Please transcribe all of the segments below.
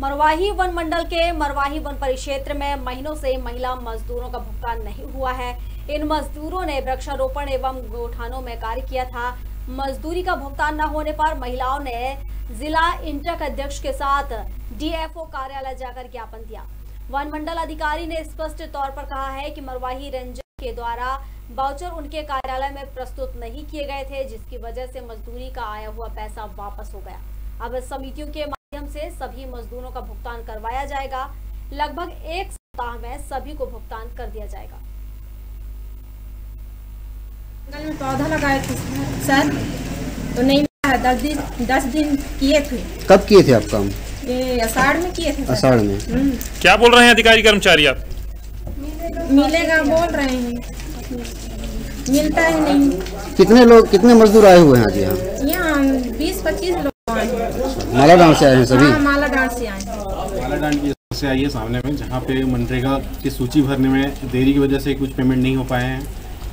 Marwahi one मंडल के Marwahi one परिक्षेत्र में महीनों से महिला मजदूरों का भुगतान नहीं हुआ है। इन मजदूरों ने वृक्षारोपण एवं गोठानों में कार्य किया था। मजदूरी का भुगतान न होने पर महिलाओं ने जिला इंटक अध्यक्ष के साथ डीएफओ कार्यालय जाकर ज्ञापन दिया। वन मंडल अधिकारी ने स्पष्ट तौर पर कहा है कि मरवाही रेंजर के द्वारा बाउचर उनके कार्यालय में प्रस्तुत नहीं किए गए थे, जिसकी वजह से मजदूरी का आया हुआ पैसा वापस हो गया। अब समितियों के माध्यम से सभी मजदूरों का भुगतान करवाया जाएगा। लगभग एक सप्ताह में सभी को भुगतान कर दिया जाएगा। जंगल में पौधा लगाए थे सर? तो नहीं मिला है दस दिन दस दिन किए थे। कब किए थे आप काम? ये अषाढ़ में किए थे अषाढ़ में। हम्म, क्या बोल रहे हैं अधिकारी कर्मचारी आप? मिलेगा बोल रहे हैं। मिलता ही नहीं। कितने लोग कितने मजदूर आए हुए हैं आज यहाँ? यहाँ बीस पच्चीस लोग। माला गाँव से आए हैं सभी? हाँ माला डांड से आए हैं। मालाडांड की समस्या आई है सामने में जहाँ पे मनरेगा की सूची भरने में देरी की वजह से कुछ पेमेंट नहीं हो पाए हैं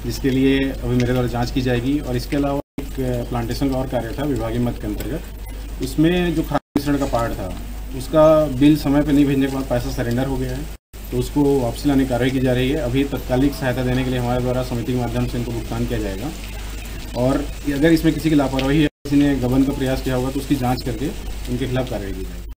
जिसके लिए अभी मेरे द्वारा जाँच की जाएगी। और इसके अलावा एक प्लांटेशन का और कार्य था विभागीय मत के अंतर्गत। उसमें जो खाद मिश्रण का पार्ट था उसका बिल समय पर नहीं भेजने के बाद पैसा सरेंडर हो गया है तो उसको वापसी लाने की कार्रवाई की जा रही है। अभी तत्कालिक सहायता देने के लिए हमारे द्वारा समिति के माध्यम से इनको भुगतान किया जाएगा। और अगर इसमें किसी की लापरवाही है किसी ने गबन का प्रयास किया होगा तो उसकी जाँच करके उनके खिलाफ कार्रवाई की जाएगी।